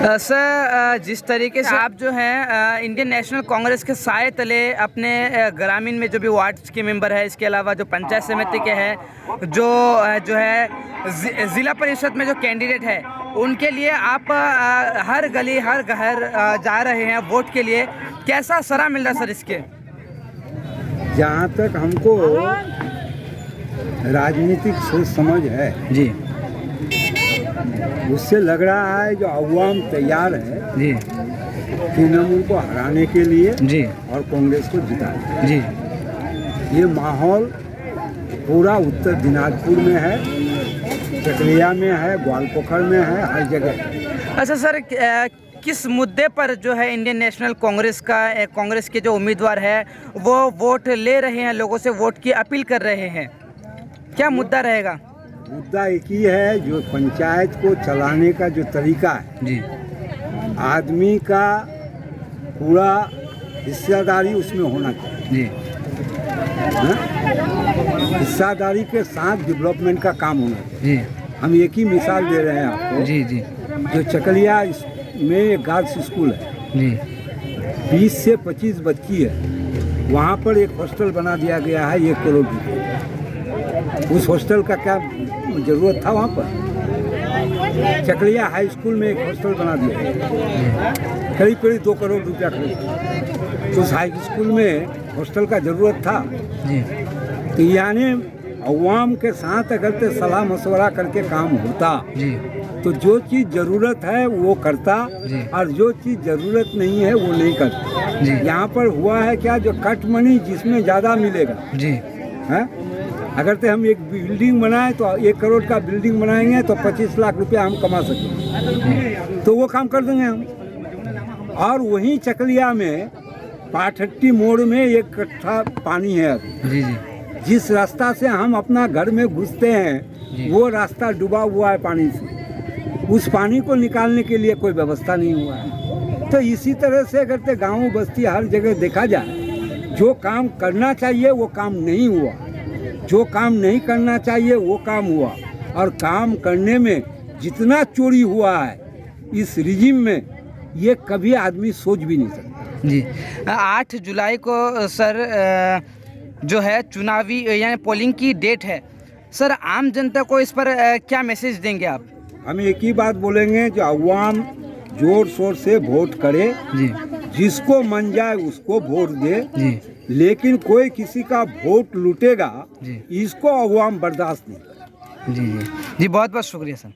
Sir जिस तरीके से आप जो हैं इंडियन नेशनल कांग्रेस के साय तले अपने ग्रामीण में जो भी वार्ड के मेंबर है इसके अलावा जो पंचायत समिति के हैं जो जो है जिला परिषद में जो कैंडिडेट है उनके लिए आप हर गली हर घर जा रहे हैं वोट के लिए कैसा सरा मिल रहा सर इसके? जहाँ तक हमको राजनीतिक सोच समझ है जी। उससे लग रहा है जो अवाम तैयार है जी। तृणमूल को हराने के लिए जी। और कांग्रेस को जिताने जी। ये माहौल पूरा उत्तर दिनाजपुर में है चकलिया में है ग्वालपोखर में है हर जगह। अच्छा सर किस मुद्दे पर जो है इंडियन नेशनल कांग्रेस का कांग्रेस के जो उम्मीदवार है वो वोट ले रहे हैं लोगों से वोट की अपील कर रहे हैं? क्या मुद्दा रहेगा? मुद्दा एक ही है जो पंचायत को चलाने का जो तरीका है। जी। आदमी का पूरा हिस्सेदारी उसमें होना चाहिए। जी। हाँ? हिस्सेदारी के साथ डेवलपमेंट का काम होना चाहिए। जी। हम एक ही मिसाल दे रहे हैं आपको। जी जी। जो चकलिया में एक गर्ल्स स्कूल है। जी। 20 से 25 बच्ची है। वहाँ पर एक हॉस्टल बना दिया गया है एक करोड़ रुपये। उस हॉस्टल का क्या ज़रूरत था वहाँ पर? चकलिया हाई स्कूल में एक हॉस्टल बना दिया। करीब करीब दो करोड़ रुपया खरीद तो उस हाई स्कूल में हॉस्टल का ज़रूरत था। तो यानी अवाम के साथ अगर ते सलाह मशवरा करके काम होता तो जो चीज़ ज़रूरत है वो करता और जो चीज़ ज़रूरत नहीं है वो नहीं करता। यहाँ पर हुआ है क्या? जो कट मनी जिसमें ज़्यादा मिलेगा। जी। है? अगर तो हम एक बिल्डिंग बनाए तो एक करोड़ का बिल्डिंग बनाएँगे तो पच्चीस लाख रुपया हम कमा सकेंगे तो वो काम कर देंगे हम। और वहीं चकलिया में पाठट्टी मोड़ में एक कट्ठा पानी है। जी जी। जिस रास्ता से हम अपना घर में घुसते हैं वो रास्ता डूबा हुआ है पानी से। उस पानी को निकालने के लिए कोई व्यवस्था नहीं हुआ है। तो इसी तरह से अगर ते गाँव बस्ती हर जगह देखा जाए जो काम करना चाहिए वो काम नहीं हुआ। जो काम नहीं करना चाहिए वो काम हुआ। और काम करने में जितना चोरी हुआ है इस रिजिम में ये कभी आदमी सोच भी नहीं सकता। जी। आठ जुलाई को सर जो है चुनावी यानी पोलिंग की डेट है। सर आम जनता को इस पर क्या मैसेज देंगे आप? हम एक ही बात बोलेंगे जो अवाम ज़ोर शोर से वोट करे जी। जिसको मन जाए उसको वोट दे। लेकिन कोई किसी का वोट लूटेगा इसको अवाम बर्दाश्त नहीं जी जी। जी बहुत बहुत शुक्रिया सर।